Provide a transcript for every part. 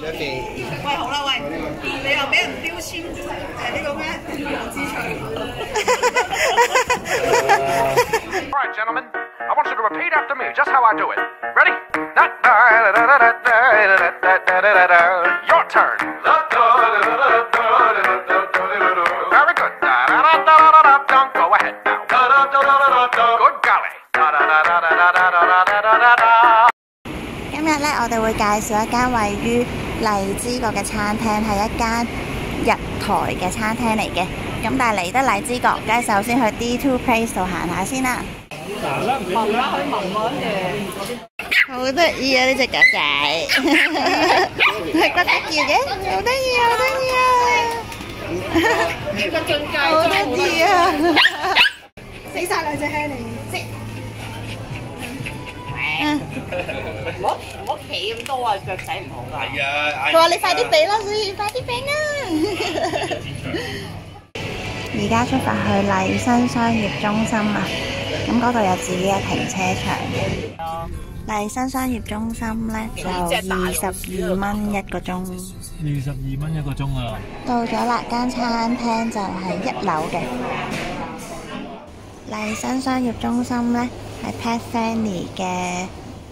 喂，好啦，喂，你又俾人標籤誒呢個咩黃志祥？All right, gentlemen, I want you to repeat after me just how I do it. Ready? Your turn. Very good. Go ahead now. Good golly. 今日咧，我哋會介紹一間位於荔枝角嘅餐廳，係一間日台嘅餐廳嚟嘅。咁但係嚟得荔枝角，梗係首先去 D Two Place 度行下先啦。好得意啊！呢只狗仔，係骨得意嘅，好得意，好得意啊！好得意啊！死晒兩隻 h a 死！嗯唔好唔好企咁多啊，腳仔唔好㗎。佢話你快啲俾啦，所以快啲俾啦！而家出發去麗新商業中心啊，咁嗰度有自己嘅停車場嘅。麗新商業中心咧，就二十二蚊一個鐘。二十二蚊一個鐘啊！到咗啦，間餐廳就係一樓嘅。麗新商業中心咧，係 Pet Friendly 嘅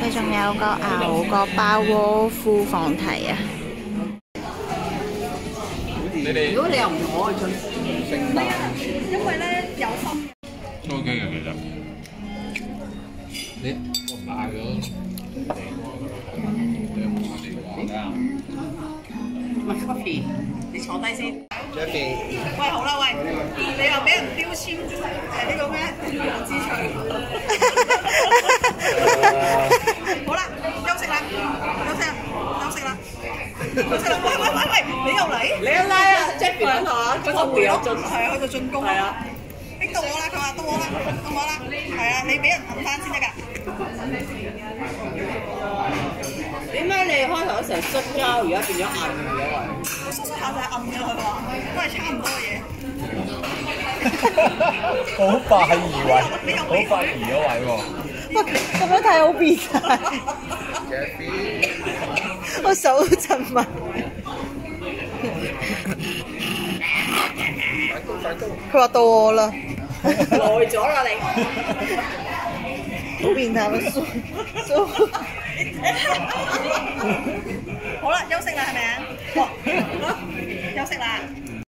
佢仲有個牛角包窩夫放題啊！如果你又唔攞去進，因為咧有心。O K 嘅其實，你我唔嗌咗唔係 coffee，你坐低先。Jeffy，喂，好啦，喂，你又俾人標籤誒呢個咩黃志祥？好啦，休息啦，休息啦，休息啦，休息啦！喂喂喂喂，你又嚟？你一拉啊，Jeffy 等下啊，佢後面有進，係啊，去到進攻。係啊，逼到我啦！佢話到我啦，到我啦，係啊，你俾人揞翻先得㗎。點解你開頭成日摔跤，而家變咗硬嘅喂？我縮縮下就係暗咗佢話，都係差唔多嘅嘢。好快移位，好快移咗位喎。喂，咁樣睇好變態，我手震埋。佢話到我啦，耐咗啦你。好變態，啊